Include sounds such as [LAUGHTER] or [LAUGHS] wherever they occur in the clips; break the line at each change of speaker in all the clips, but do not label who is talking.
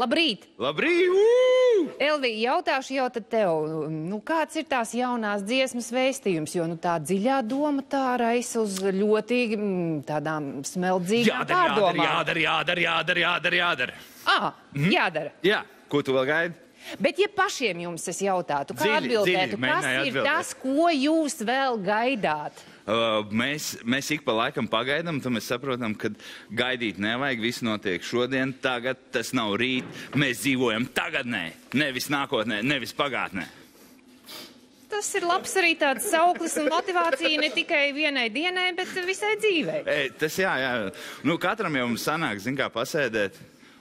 Labrīt!
Labrīt! Ū!
Elvija, jautāšu jau tad tev, nu, kāds ir tās jaunās dziesmas vēstījums, jo nu, tā dziļā doma tā raisa uz ļoti mm, tādām smeldzīgām
Jādara,
pārdomām.
jādara, jādara, jādara, jādara, jādara.
Ah, jādara.
Jā, ko tu vēl gaidi?
Bet, ja pašiem jums es jautātu, kā
Dziļi,
atbildētu,
dziļi,
kas ir
atbildēt.
tas, ko jūs vēl gaidāt?
Uh, mēs, mēs ik pa laikam pagaidām, tad mēs saprotam, ka gaidīt nevajag. Viss notiek šodien, tagad, tas nav rīt. Mēs dzīvojam tagadnē, nevis nākotnē, nevis pagātnē.
Tas ir labs arī tāds sauklis un motivācija ne tikai vienai dienai, bet visai dzīvei.
E, tas jā, jā. Nu, katram jau mums sanāk, zin kā, pasēdēt.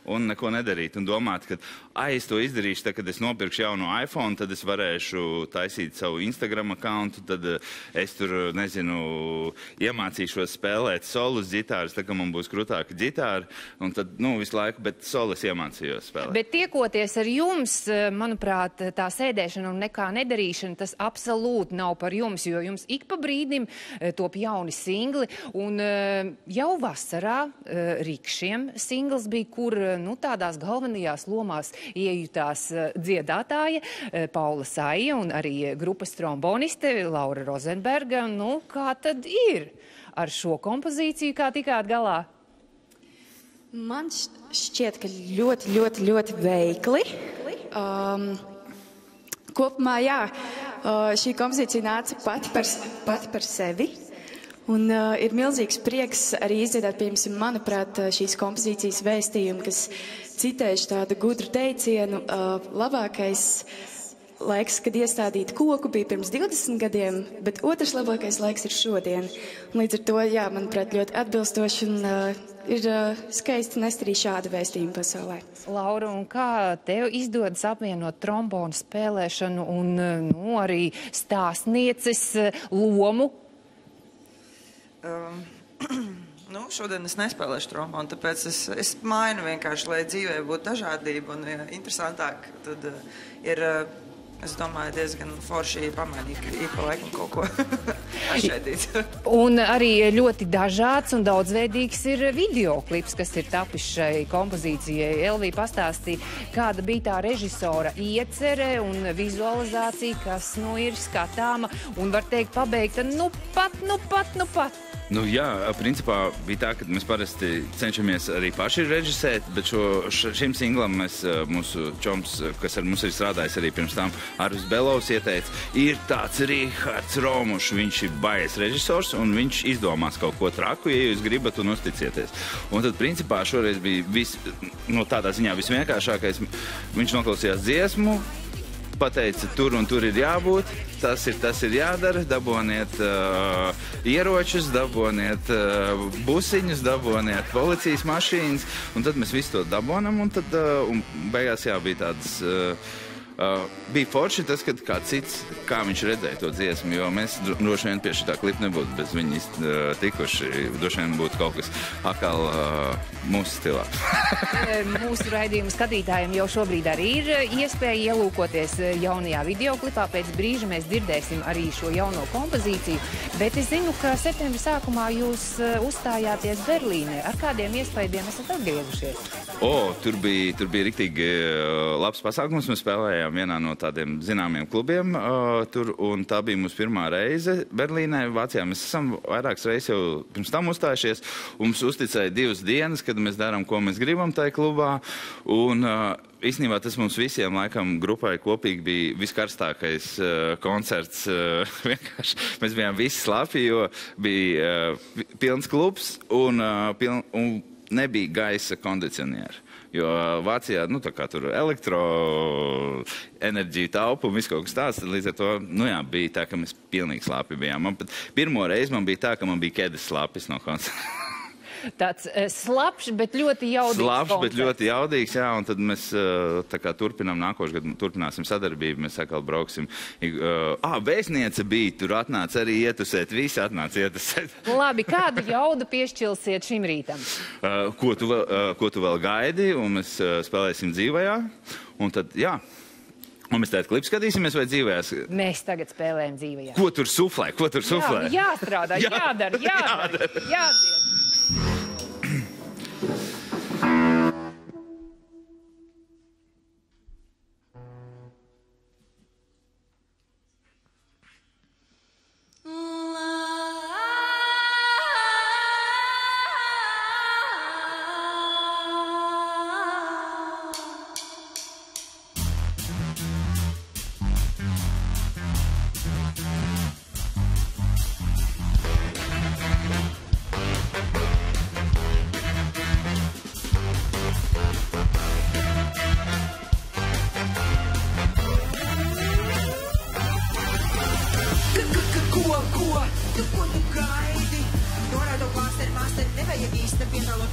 Un neko nedarīt, un domāt, ka, ah, es to izdarīšu, tad, kad es nopirkšu jaunu iPhone, tad es varēšu taisīt savu Instagram kontu, tad eh, es tur, nezinu, iemācīšos spēlēt solus ģitāras, tā kā man būs krūtāka ģitāra, un tad, nu, visu laiku, bet solis iemācījos spēlēt.
Bet tiekoties ar jums, eh, manuprāt, tā sēdēšana un nekā nedarīšana, tas absolūti nav par jums, jo jums ik pa brīdim eh, top jauni singli. Un eh, jau vasarā eh, Rikšiem singls bija, kur eh, nu, tādās galvenajās lomās iejutās eh, dziedātāja eh, Paula Saija un arī eh, grupas tromboniste Laura Rozenberga. Nu, kā tad ir ar šo kompozīciju, kā tikāt galā?
Man šķiet, ka ļoti, ļoti, ļoti veikli. Um, kopumā, jā, uh, šī kompozīcija nāca pati par, pati par sevi. Un uh, ir milzīgs prieks arī izdziedāt, piemēram, manuprāt, uh, šīs kompozīcijas vēstījumu, kas citējuši tādu gudru teicienu, uh, labākais laiks, kad iestādīt koku, bija pirms 20 gadiem, bet otrs labākais laiks ir šodien. Un līdz ar to, jā, manuprāt, ļoti atbilstoši un uh, ir uh, skaisti nest arī šādu vēstījumu pasaulē.
Laura, un kā tev izdodas apvienot trombonu spēlēšanu un eh, nu, arī stāstnieces eh, lomu?
Um, [CLEARS THROAT] nu, šodien es nespēlēšu trombonu, tāpēc es, es mainu vienkārši, lai dzīvē būtu dažādība un ja, interesantāk. Tad uh, ir, uh, es domāju, diezgan forši pamainīt ik pa laikam kaut ko. [LAUGHS]
Un arī ļoti dažāds un daudzveidīgs ir video klips, kas ir tapis šai kompozīcijai. Elvija pastāstīja, kāda bija tā režisora iecere un vizualizācija, kas nu ir skatāma un var teikt pabeigta nu pat, nu pat, nu pat.
Nu, jā, principā bija tā, ka mēs parasti cenšamies arī paši režisēt, bet šo, šim singlam mēs, mūsu čoms, kas ar mums ir strādājis arī pirms tam, Arvis Belovs ieteica, ir tāds Rihards Romušs, viņš ir baies režisors un viņš izdomās kaut ko traku, ja jūs gribat un uzticieties. Un tad, principā, šoreiz bija vis, no tādā ziņā visvienkāršākais. Viņš noklausījās dziesmu, pateica, tur un tur ir jābūt, tas ir, tas ir jādara, daboniet uh, ieročus, daboniet uh, busiņus, daboniet policijas mašīnas, un tad mēs visu to dabonam, un tad uh, un beigās jā, bija tāds. Uh, Uh, bija forši tas, kad kāds cits, kā viņš redzēja to dziesmu, jo mēs dro- droši vien pie šī tā klipa nebūtu bez viņa uh, tikuši. Droši vien būtu kaut kas atkal uh, mūsu stilā. [LAUGHS]
E, Mūsu raidījuma skatītājiem jau šobrīd arī ir e, iespēja ielūkoties e, jaunajā videoklipā. Pēc brīža mēs dzirdēsim arī šo jauno kompozīciju. Bet es zinu, ka septembra sākumā jūs e, uzstājāties Berlīnē. Ar kādiem iespaidiem esat atgriezušies?
O, tur bija, tur bija rīktīgi uh, labs pasākums. Mēs spēlējām vienā no tādiem zināmiem klubiem. Uh, tur, tā bija mūsu pirmā reize Berlīnē. Vācijā mēs esam vairākas reizes jau pirms tam uzstājušies. Mums uzticēja divas dienas, kad mēs darām, ko mēs gribam tajā klubā. Un, uh, Īsnībā tas mums visiem, laikam, grupai kopīgi bija viskarstākais uh, koncerts. Uh, [LAUGHS] mēs bijām visi slapi, jo bija uh, pilns klubs un, uh, piln, un nebija gaisa kondicionieru. Jo Vācijā nu, tur elektroenerģija taupa un viss kaut kas tāds. Līdz ar to nu, jā, bija tā, ka mēs pilnīgi slāpi bijām. Man pirmo reizi man bija tā, ka man bija ķēdes slāpis no koncerta.
Tāds e, slapjš, bet ļoti jaudīgs.
Slāpis, bet ļoti jaudīgs. Jā, un tad mēs tā kā turpinām nākošais gads, turpināsim sadarbību. Mēs atkal brauksim. Uh, ah, vēstniece bija tur, atnāca arī ietusēt. Visi atnāca ietusēt. [LAUGHS]
Labi, kādu jaudu piešķilsiet šim rītam?
Ko, tu vēl, ko tu vēl gaidi? Un mēs spēlēsim dzīvajā. Un tad, jā. Un mēs tādu klipu skatīsimies, vai dzīvēs.
Mēs tagad spēlējam dzīvajā.
Ko tur suflē? Ko tur suflē?
Jā, jāstrādā, [LAUGHS]
Jā.
jādara, jādara, jādzied.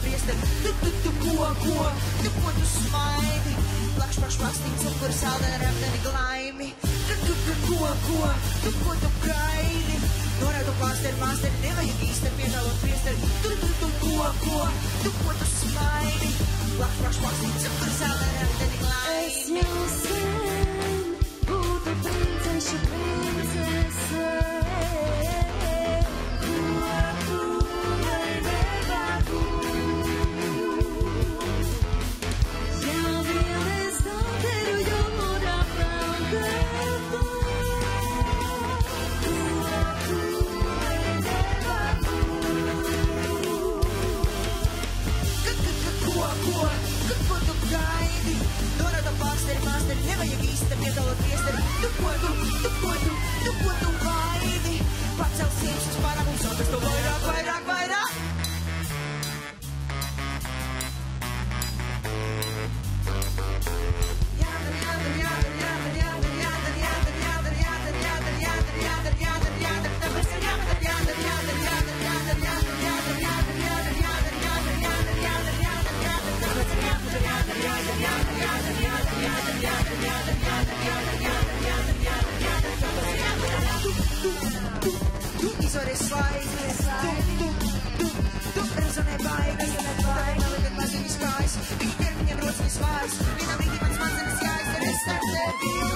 Priesteri, tu, tu, tu, ko, ko, tu, ko tu smaidi. Plakš, plakš, plakstīt, cukur, saldēna, rapteni, glaimi. Tu, tu, tu, ko, ko, tu, ko tu gaidi. Norādu plāsteri, māsteri, nevajag īsti piežālot priesteri. Tu, tu, tu, ko, ko, tu, ko tu smaidi. Plakš, plakš, plakstīt, cukur, saldēna, rapteni,
Es
glaimi.
jau sen Tu, ko tu,
tu, ko tu, tu, ko tu gaidi? Pacel siemšas pārāk un sākas to ore slide, tu, tu, tu, tu, rezoné vibe, rezoné vibe, nav nekad maziņas kājas, viņi pie viņiem rociņas vājas, vienam rītī mans maziņas jāizdara, es tev nebiju.